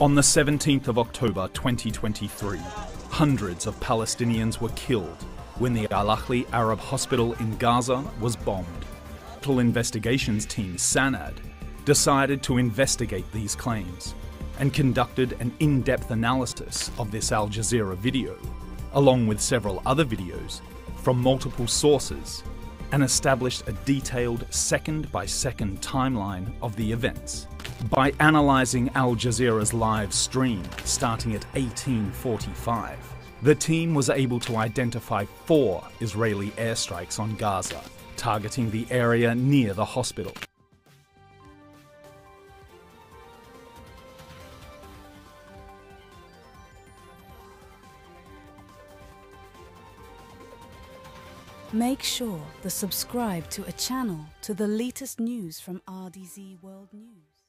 On the 17th of October 2023, hundreds of Palestinians were killed when the Al Ahli Arab Hospital in Gaza was bombed. Hospital investigations team SANAD decided to investigate these claims and conducted an in depth analysis of this Al Jazeera video, along with several other videos from multiple sources, and established a detailed second by second timeline of the events. By analysing Al Jazeera's live stream starting at 1845, the team was able to identify four Israeli airstrikes on Gaza, targeting the area near the hospital. Make sure to subscribe to a channel to the latest news from RDZ World News.